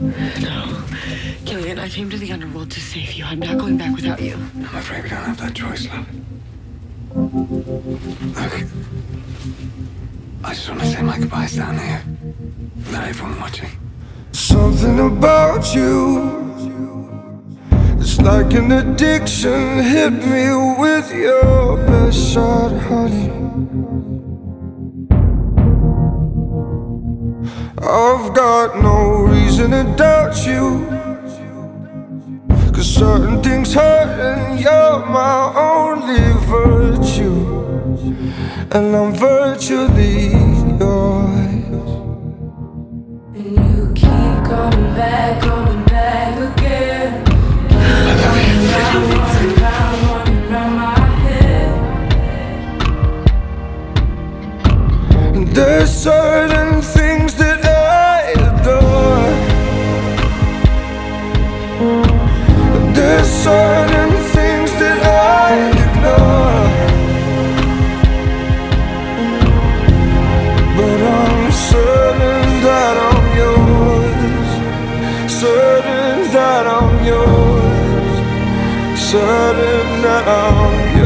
No. Killian, I came to the underworld to save you. I'm not going back without you. I'm afraid we don't have that choice, love. Look. I just want to say my goodbyes down here. Without everyone watching. Something about you. It's like an addiction. Hit me with your best shot, honey. I've got no reason to doubt you. Cause certain things hurt and you're my only virtue. And I'm virtually yours. And you keep coming back, coming back again. Round, round, round my head. And There's certain certain things that I ignore. But I'm certain that I'm yours. Certain that I'm yours. Certain that I'm